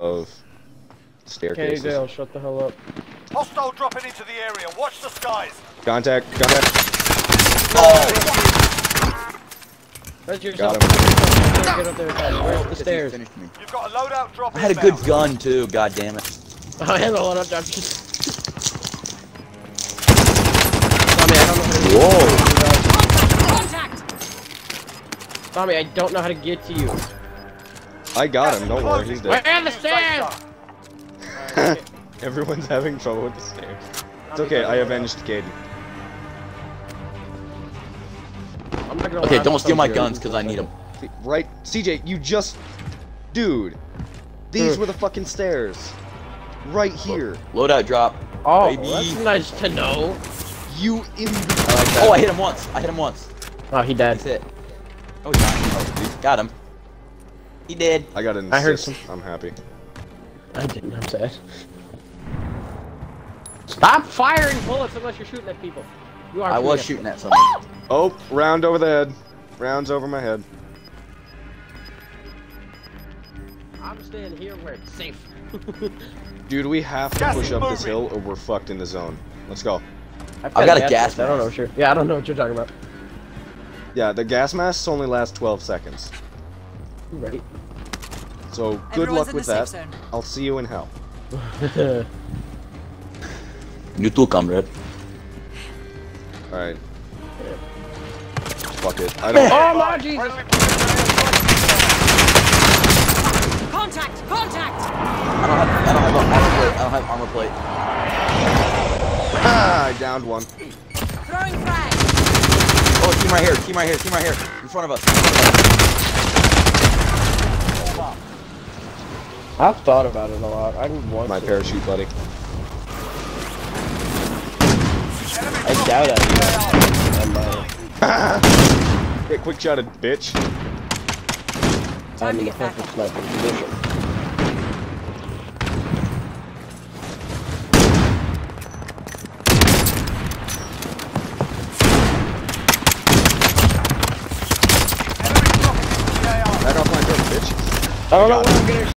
of Okay, staircases. Dale, shut the hell up. Hostile dropping into the area. Watch the skies. Contact, contact. That's your Got Get up there. Where's the stairs? finished me. You've got a loadout drop I had a inbound. good gun too. God damn it. Oh, and the one up there. Just... I don't know how to Whoa. Tommy, I don't know how to get to you. I got him, is don't worry, closing. he's Where dead. are the stairs? Everyone's having trouble with the stairs. It's okay, I avenged Caden. I'm not gonna Okay, don't steal my guns because I need them. Right, CJ, you just... Dude. These were the fucking stairs. Right here. Loadout drop. Oh, Baby. that's nice to know. You in the... I like. Oh, I hit him once. I hit him once. Oh, he dead. That's it. Oh, he's not. Oh, got him. He did. I got an I heard assist. I'm happy. I didn't, I'm sad. Stop firing bullets unless you're shooting at people. You are I was shooting shooting at someone. Oh, round over the head. Rounds over my head. I'm staying here where it's safe. Dude, we have to Gas push is up this hill or we're fucked in the zone. Let's go. I've got a gas gas mask, I don't know mask. sure. Yeah, I don't know what you're talking about. Yeah, the gas masks only last 12 seconds. You ready? So, good Everyone's luck with that. zone. I'll see you in hell. You too, comrade. Alright. Fuck it. I don't... oh my Jesus! Contact! Contact! I don't have. I don't have armor plate. I don't have armor plate. Ah, I downed one. Throwing frag! Oh, team right here. Team right here. Team right here. In front of us. I've thought about it a lot. I want My to. parachute, buddy. I doubt I. Hey, quick shot at bitch. I'm in the perfect sniper position. enemy dropping into the AR. Back off my door, bitch. I don't know where I'm getting